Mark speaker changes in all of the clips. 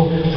Speaker 1: Dumitru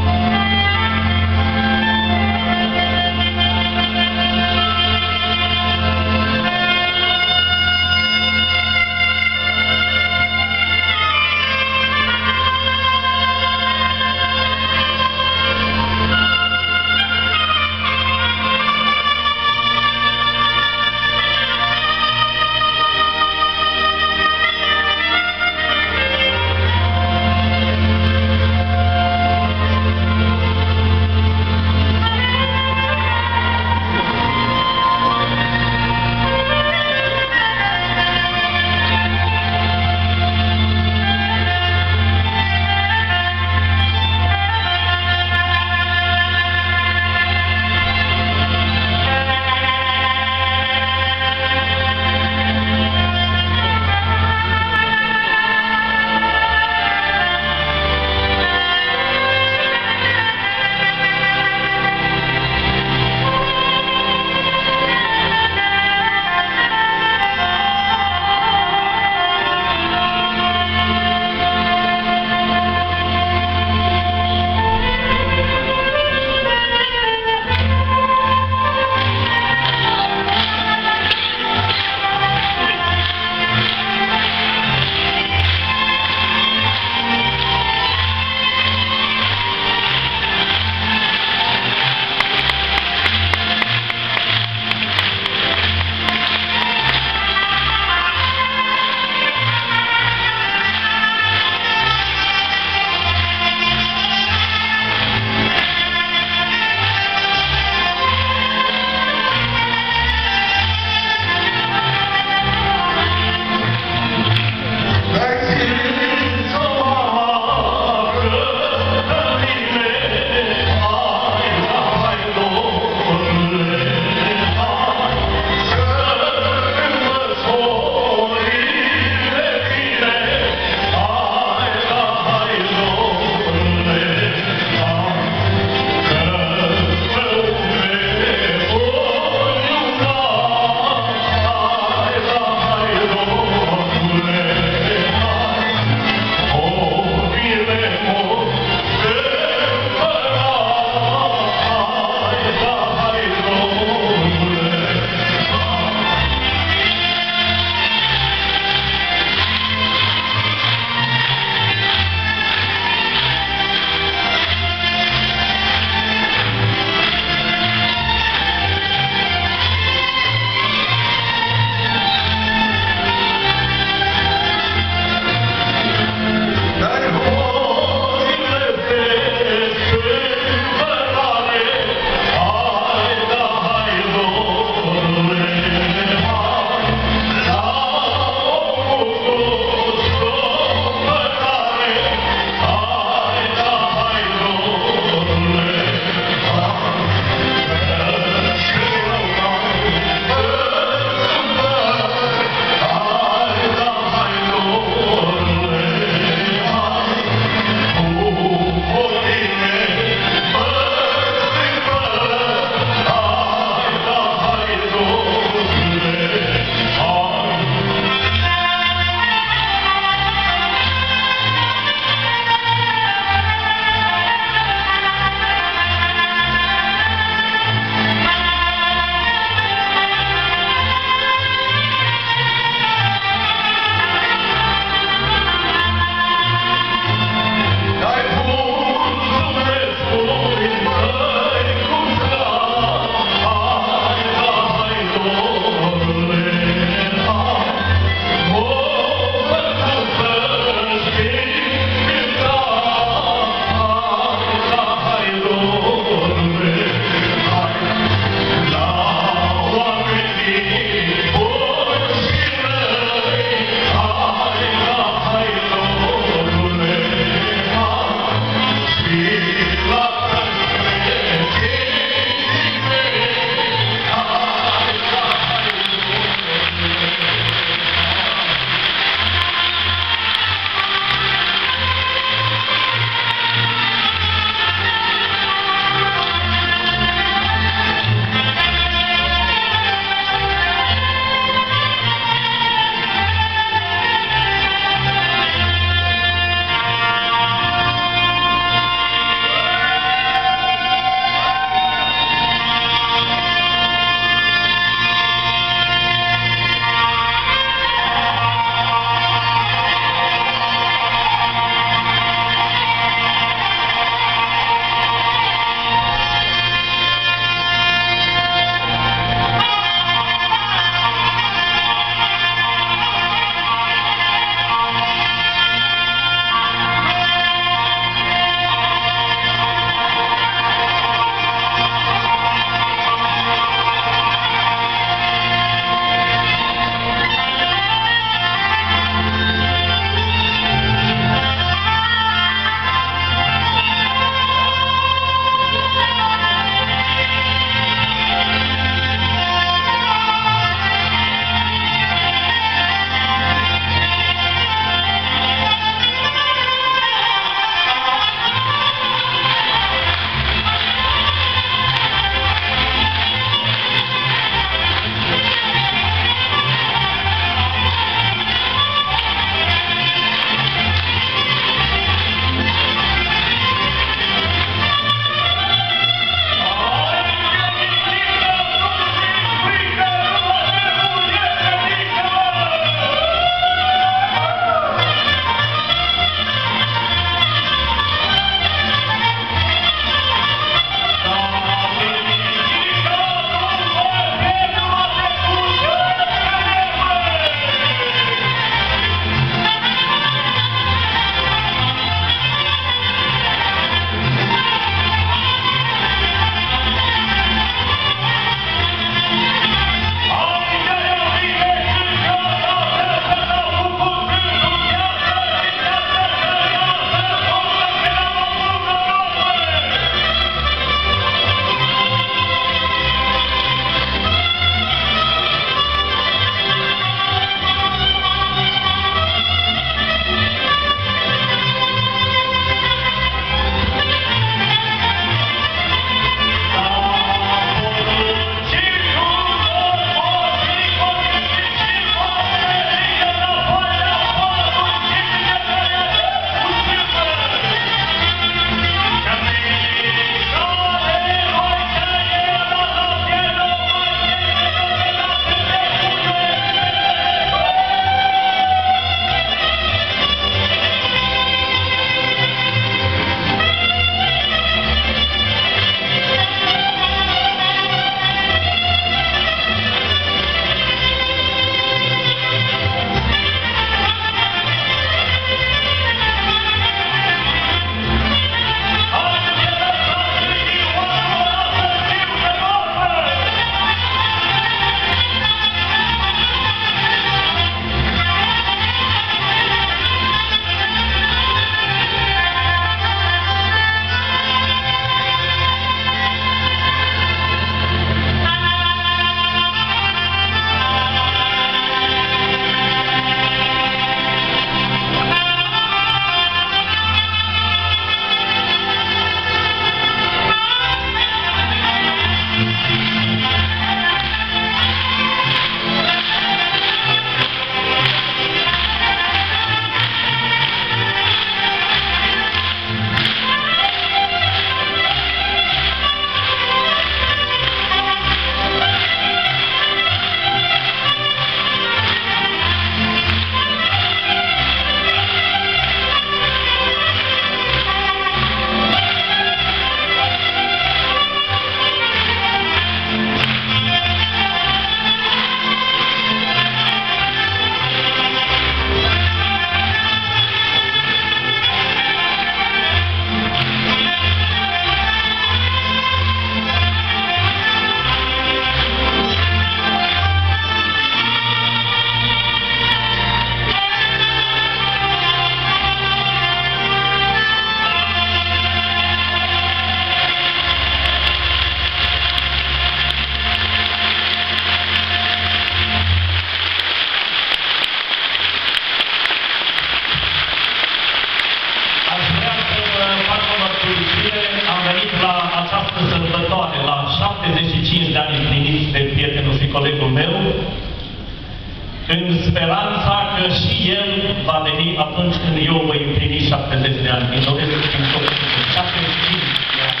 Speaker 2: atunci când eu voi împlini 70 de ani. Îmi doresc din tot sufletul. 75 de ani.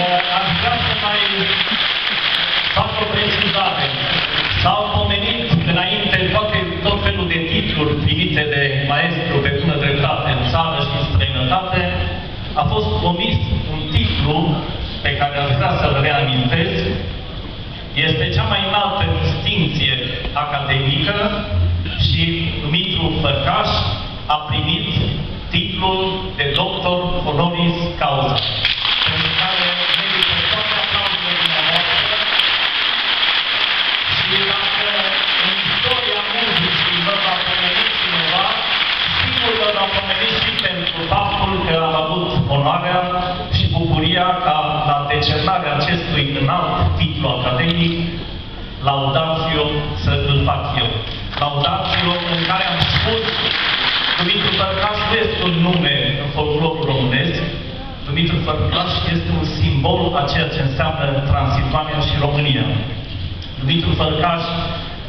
Speaker 2: Uh, Aș vrea să mai fac o precizare. S-au pomenit înainte toate, tot felul de titluri primite de maestru pe bună dreptate în țară și în străinătate. A fost omis un titlu pe care aș vrea să-l reamintesc. Este cea mai înaltă laudațio să îl fac eu. Laudațio în care am spus Dumitru Fărcaș nu este un nume în folclorul românesc, Dumitru Fărcaș este un simbol a ceea ce înseamnă Transilvania și România. Dumitru Fărcaș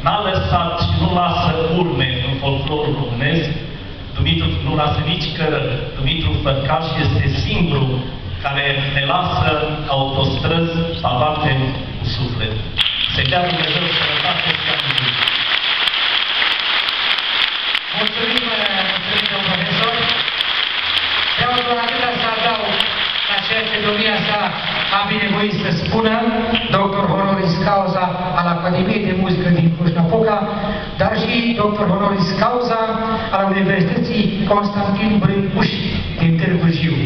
Speaker 2: n-a lăsat și nu lasă urme în folclorul românesc, Dumitru nu lasă nici cărări. Dumitru Fărcaș este singurul care ne lasă autostrăzi pavate cu suflet. Să-i dea Dumnezeu sănătate și amintire.
Speaker 1: Mulțumim, mulțumim, domnul profesor. Vreau doar atâta să adaug la ceea ce domnia sa a binevoit să spună, doctor honoris causa al Academiei de Muzică din Cluj-Napoca, dar și doctor honoris causa al Universității Constantin Brâncuș din Târgu Jiu.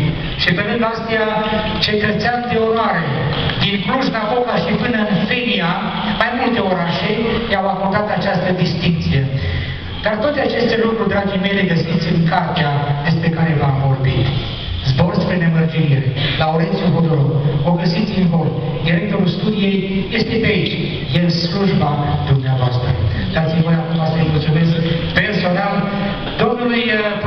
Speaker 1: Și pe lângă astea, cetățean de onoare din Cluj-Napoca și până în i-au acordat această distinție. Dar toate aceste lucruri, dragii mei, le găsiți în cartea despre care v-am vorbit. Zbor spre nemărginire. Laurențiu Hodorov. O găsiți în hol. Directorul studiei este pe aici. E în slujba dumneavoastră. Dați-mi voi acum să-i mulțumesc personal domnului uh,